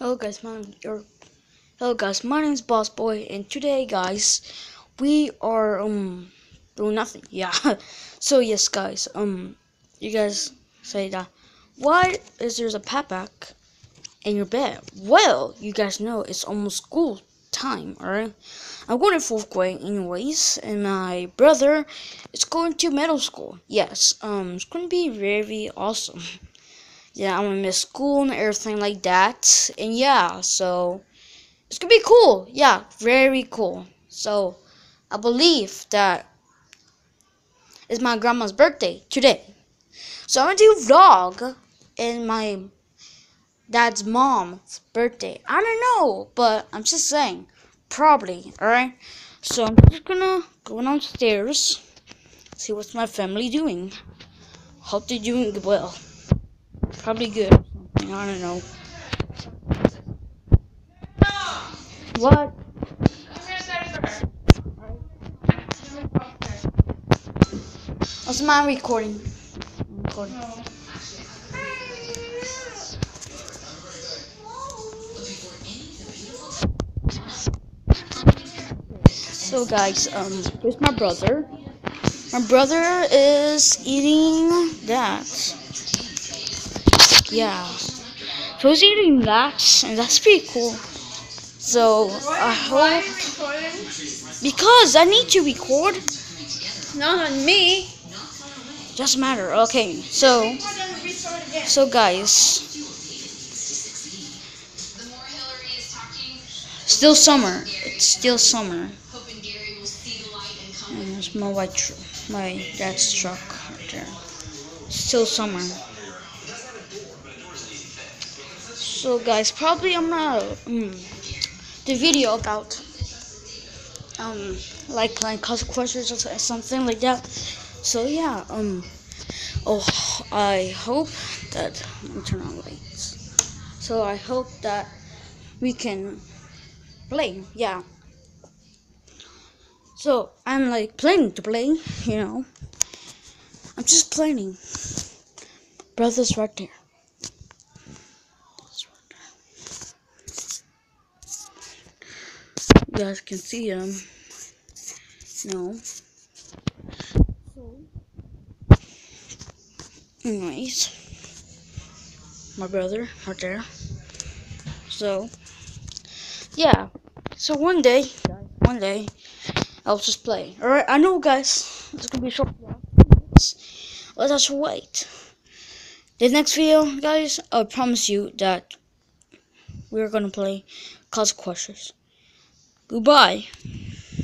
Hello guys, my name, or hello guys, my name is Boss Boy, and today guys, we are um doing nothing. Yeah. so yes, guys, um, you guys say that why is there's a pack in your bed? Well, you guys know it's almost school time, alright? I'm going to fourth grade anyways, and my brother is going to middle school. Yes, um, it's going to be very awesome yeah, I'm gonna miss school and everything like that. And yeah, so it's gonna be cool. Yeah, very cool. So I believe that it's my grandma's birthday today. So I'm gonna do vlog in my dad's mom's birthday. I don't know, but I'm just saying, probably. All right. So I'm just gonna go downstairs, see what's my family doing. Hope they're doing well. Probably good. I don't know. What? What's my recording? recording. So guys, um, here's my brother. My brother is eating that yeah. So was eating that, and that's pretty cool. So I hope because I need to record. Not on me. Doesn't matter. Okay, so so guys, still summer. It's still summer. And there's my white my dad's truck right there. Still summer. So guys, probably I'm gonna um, the video about um like like consequences or something like that. So yeah, um oh I hope that let me turn on lights. So I hope that we can play, yeah. So I'm like planning to play, you know. I'm just planning. Brother's right there. You guys can see him. No. Anyways, my brother right there. So, yeah. So one day, one day, I'll just play. Alright, I know, guys. It's gonna be short. Let us wait. The next video, guys, I promise you that we're gonna play Cause Questions. Goodbye.